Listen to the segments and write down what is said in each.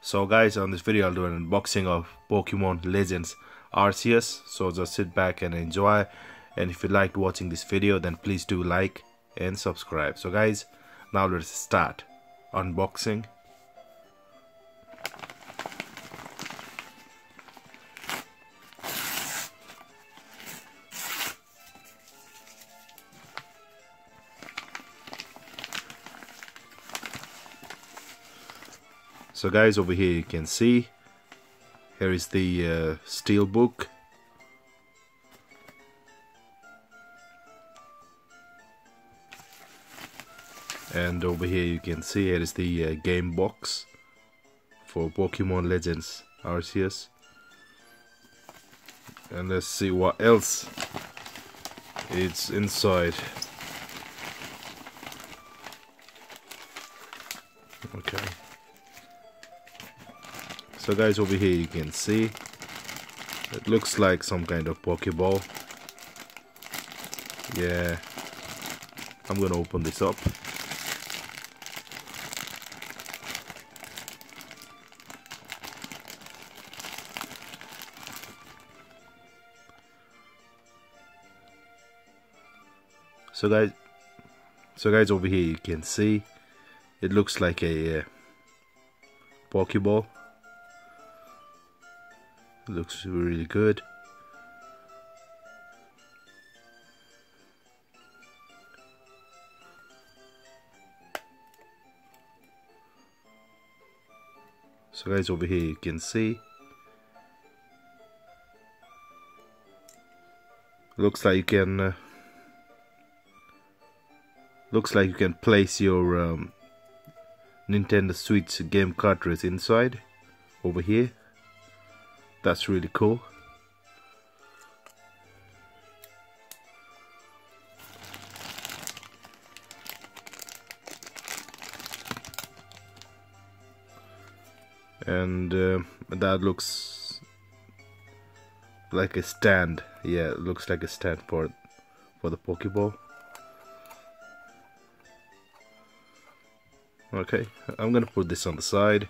So guys, on this video I'll do an unboxing of Pokemon Legends Arceus. So just sit back and enjoy. And if you liked watching this video, then please do like and subscribe. So guys, now let's start unboxing. So guys, over here you can see, here is the uh, steel book. And over here you can see here is the uh, game box for Pokemon Legends Arceus. And let's see what else it's inside. Okay. So guys over here you can see it looks like some kind of pokeball. Yeah. I'm gonna open this up. So guys so guys over here you can see it looks like a uh, pokeball looks really good. So guys over here you can see. Looks like you can uh, looks like you can place your um, Nintendo Switch game cartridge inside over here that's really cool. And uh, that looks like a stand. Yeah, it looks like a stand for for the Pokeball. Okay, I'm gonna put this on the side.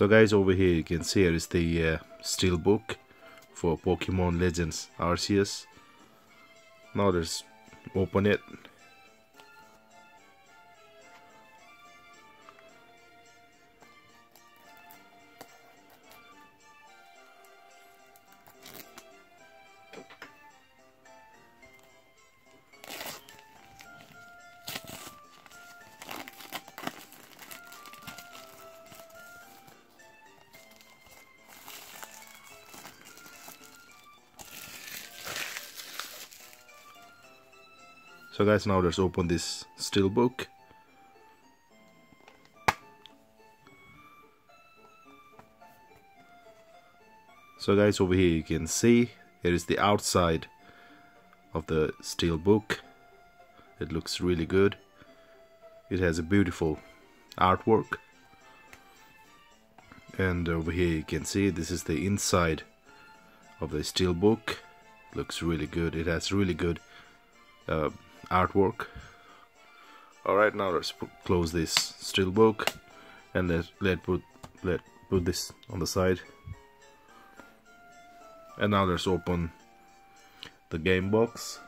So guys over here you can see here is the uh, steel book for Pokemon Legends Arceus. Now let's open it So guys, now let's open this steel book. So guys, over here you can see here is the outside of the steel book. It looks really good. It has a beautiful artwork. And over here you can see this is the inside of the steel book. Looks really good. It has really good uh, artwork. Alright now let's put, close this steel book and let let put let put this on the side. And now let's open the game box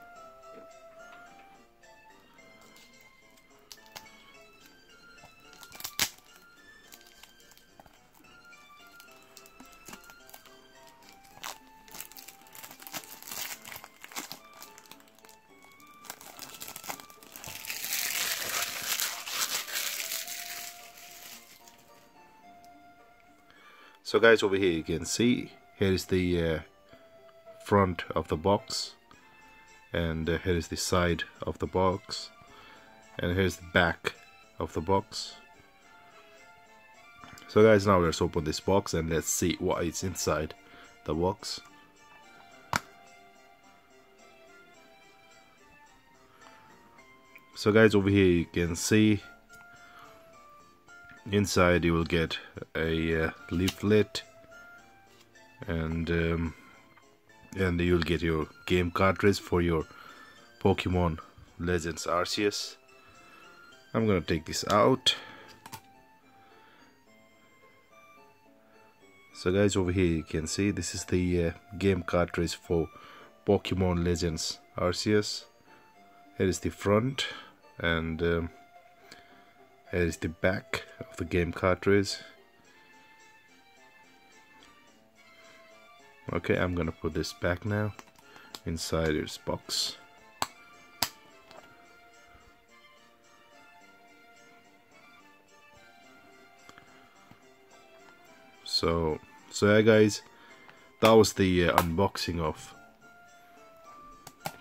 So guys over here you can see here is the uh, front of the box and uh, here is the side of the box and here's the back of the box. So guys now let's open this box and let's see what is inside the box. So guys over here you can see inside you will get a uh, leaflet and um, and you'll get your game cartridge for your Pokemon Legends Arceus. I'm gonna take this out. So guys over here you can see this is the uh, game cartridge for Pokemon Legends Arceus. Here is the front and um, is the back of the game cartridge. Okay I'm gonna put this back now inside its box. So so yeah guys that was the uh, unboxing of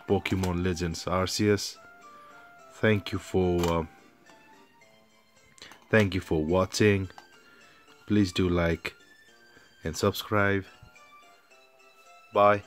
Pokemon Legends Arceus. Thank you for uh, thank you for watching. Please do like and subscribe. Bye